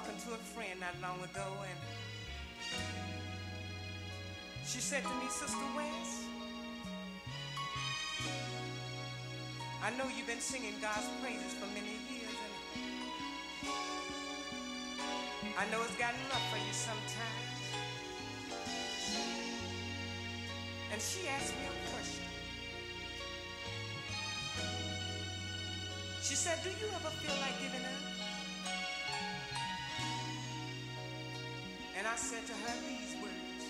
Talking to a friend not long ago, and she said to me, Sister West, I know you've been singing God's praises for many years, and I know it's gotten rough for you sometimes. And she asked me a question. She said, Do you ever feel like giving up? And I said to her these words.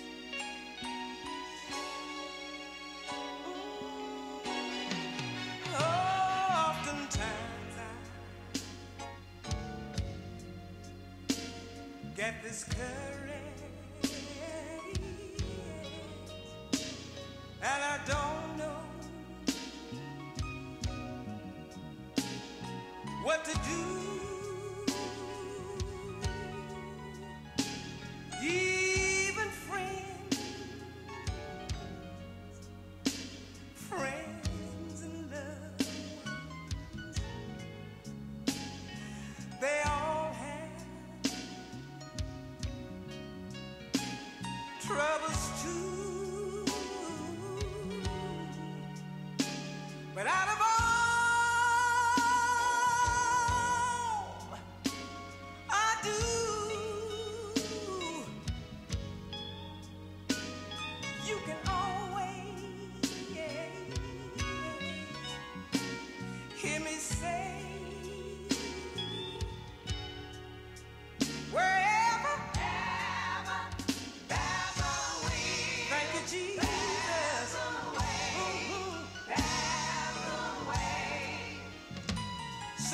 Oh, oftentimes I get this courage,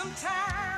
sometimes.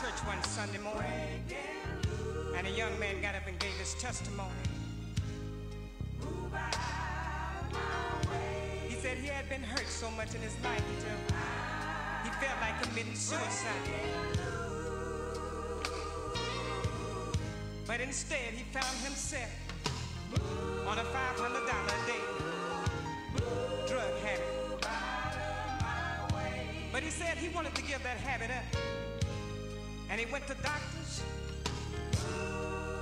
church one Sunday morning, and a young man got up and gave his testimony. He said he had been hurt so much in his life until he felt like committing suicide. But instead, he found himself on a $500 a day drug habit. But he said he wanted to give that habit up. And he went to doctors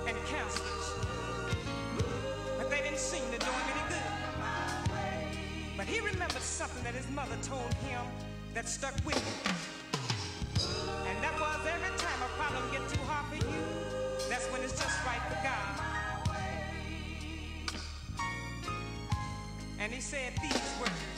and counselors. But they didn't seem to do him any good. But he remembered something that his mother told him that stuck with him. And that was every time a problem gets too hard for you, that's when it's just right for God. And he said these words.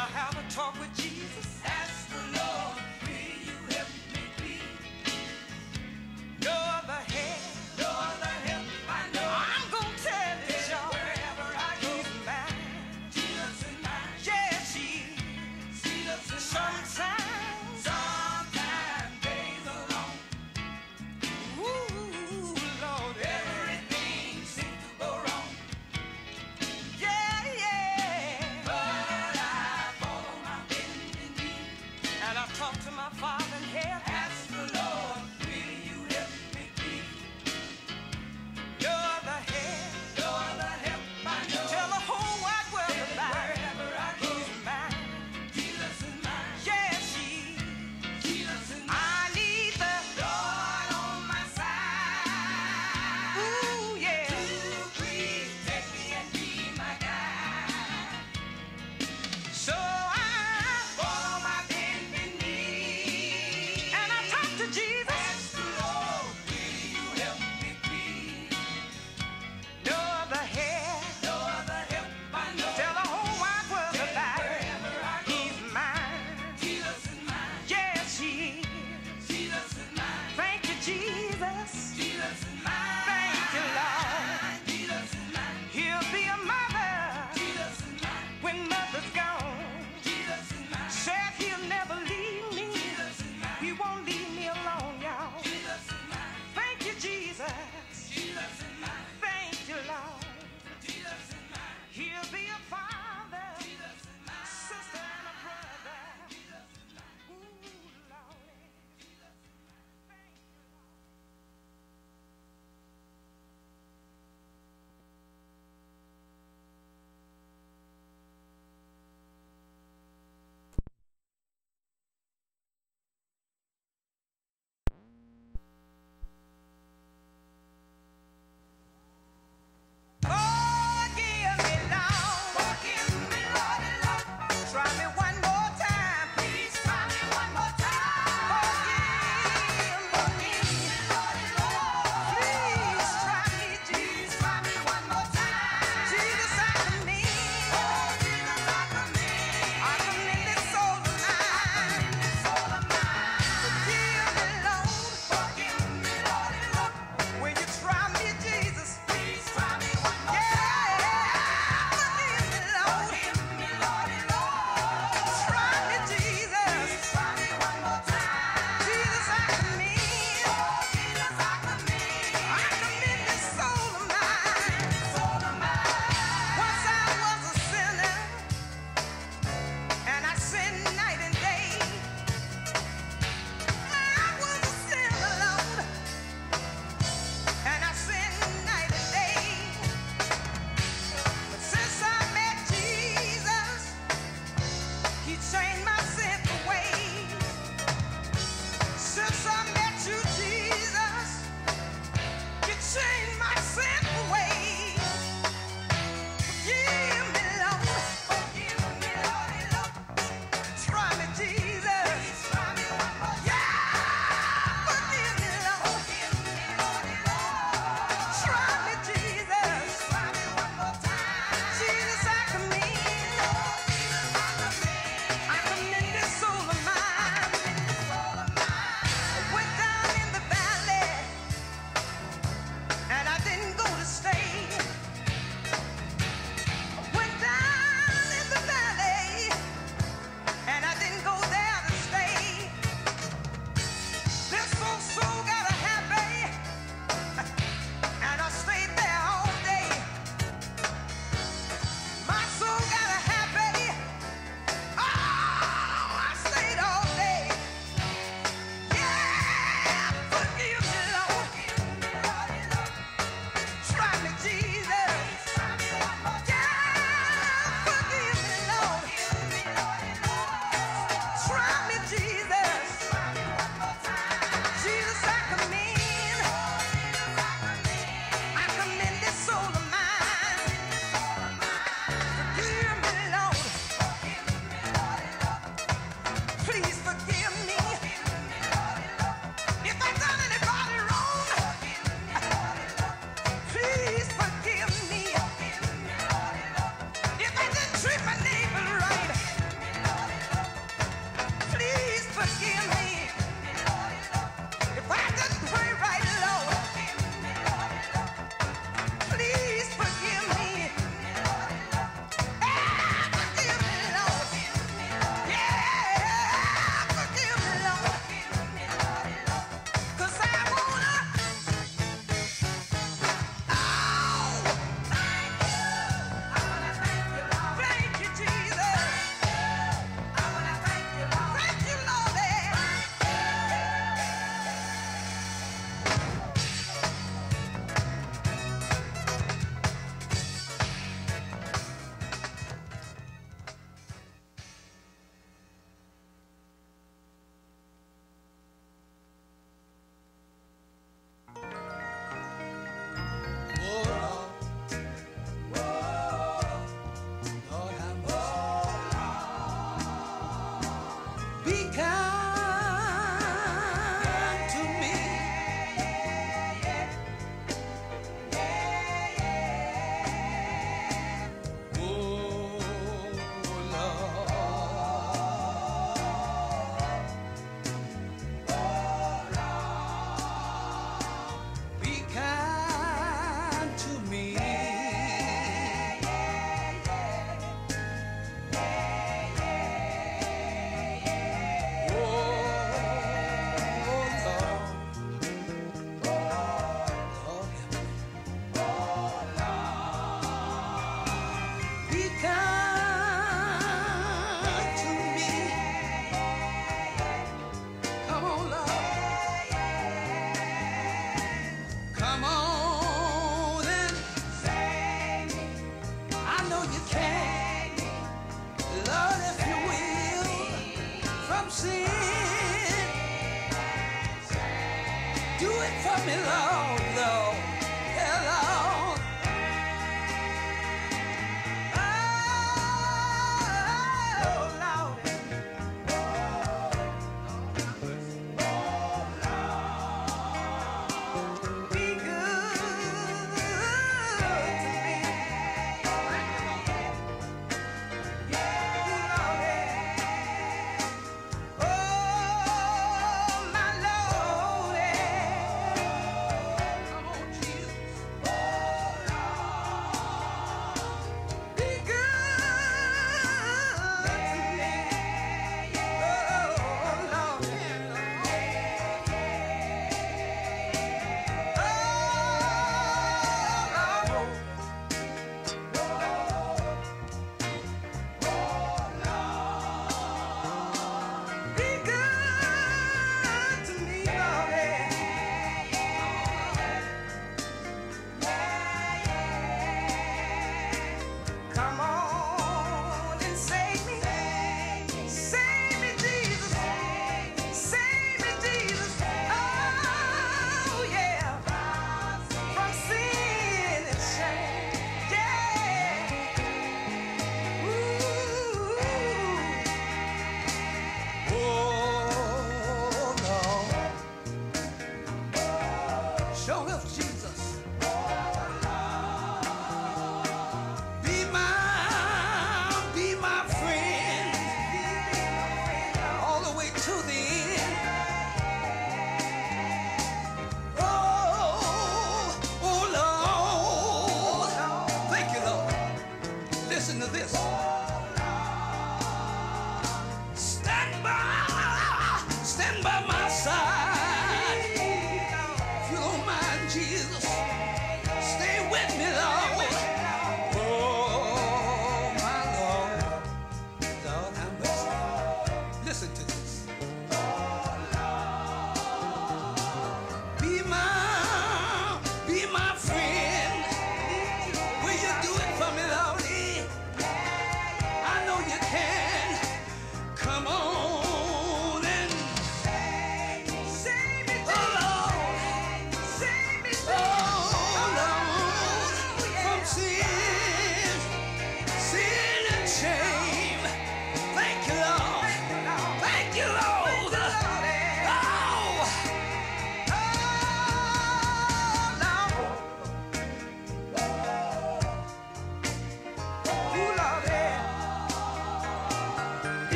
I have a talk with you.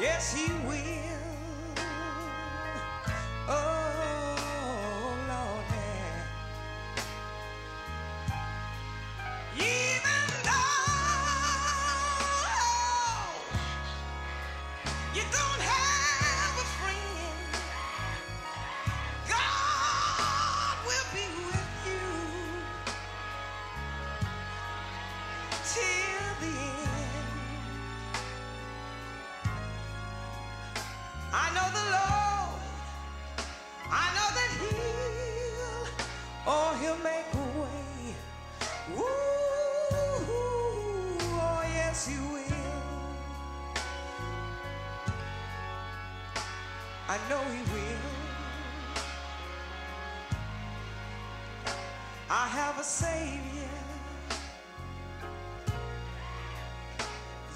Yes, he will.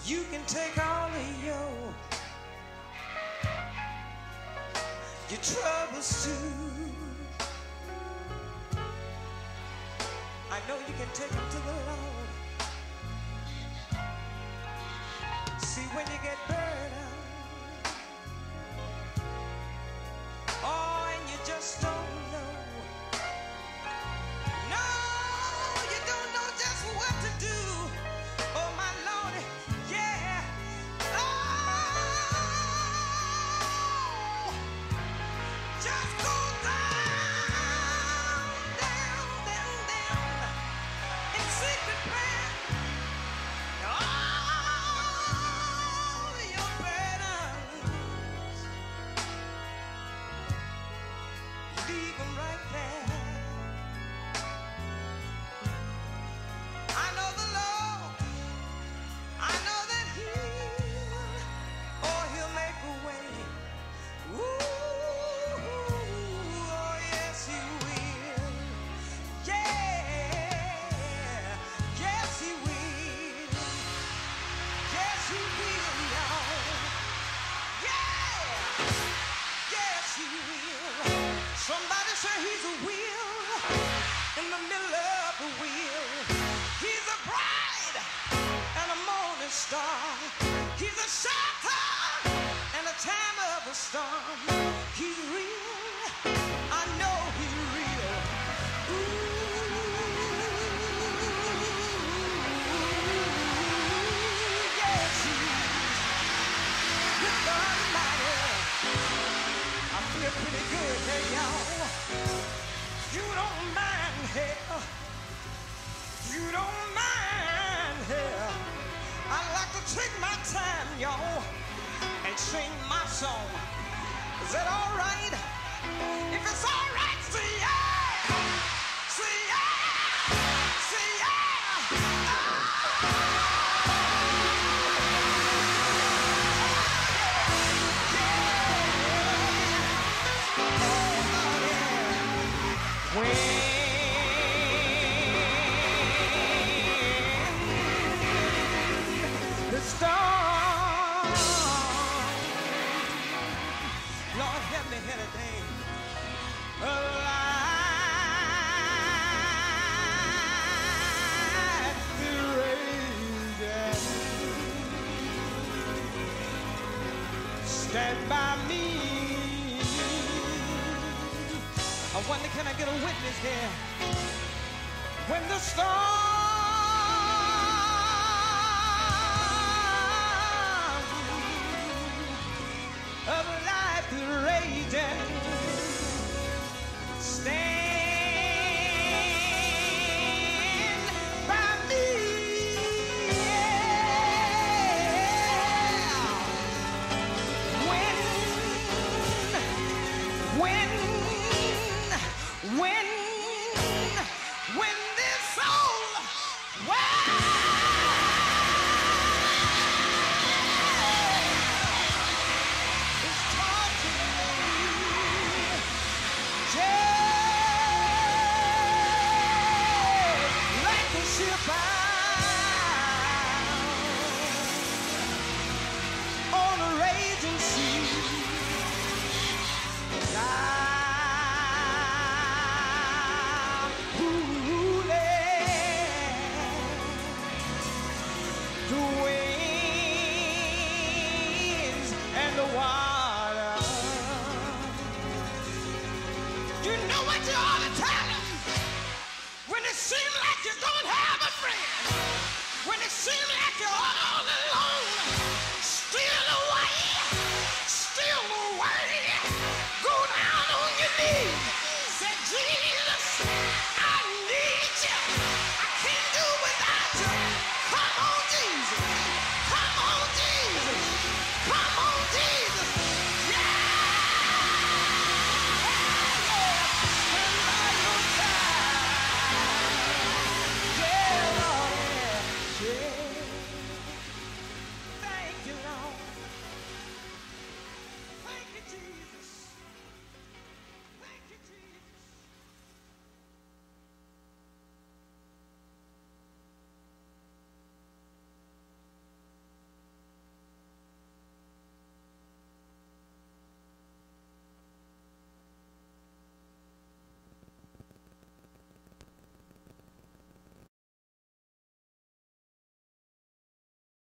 You can take all of your your troubles too. I know you can take them to the Lord. See when you get better. When it seems